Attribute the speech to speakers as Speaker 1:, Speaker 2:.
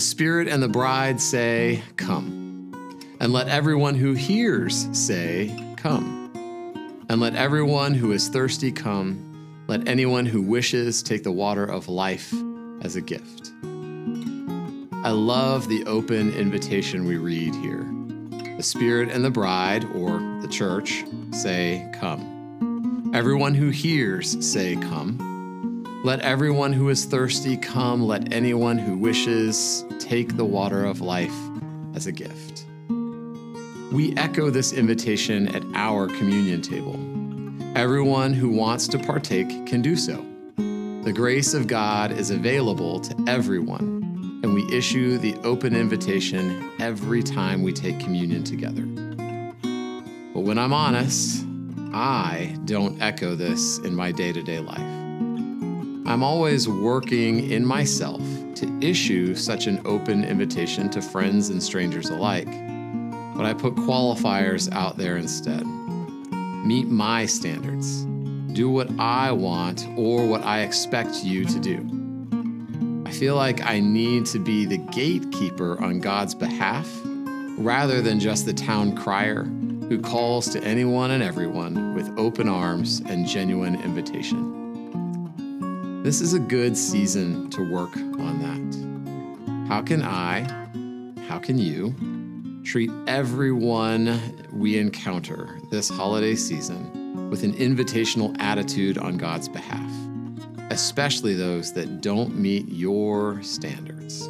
Speaker 1: the Spirit and the bride say, Come. And let everyone who hears say, Come. And let everyone who is thirsty come. Let anyone who wishes take the water of life as a gift. I love the open invitation we read here. The Spirit and the bride, or the church, say, Come. Everyone who hears say, Come. Let everyone who is thirsty come. Let anyone who wishes take the water of life as a gift. We echo this invitation at our communion table. Everyone who wants to partake can do so. The grace of God is available to everyone, and we issue the open invitation every time we take communion together. But when I'm honest, I don't echo this in my day to day life. I'm always working in myself to issue such an open invitation to friends and strangers alike but I put qualifiers out there instead. Meet my standards. Do what I want or what I expect you to do. I feel like I need to be the gatekeeper on God's behalf rather than just the town crier who calls to anyone and everyone with open arms and genuine invitation. This is a good season to work on that. How can I, how can you, treat everyone we encounter this holiday season with an invitational attitude on God's behalf, especially those that don't meet your standards.